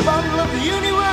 A of the universe.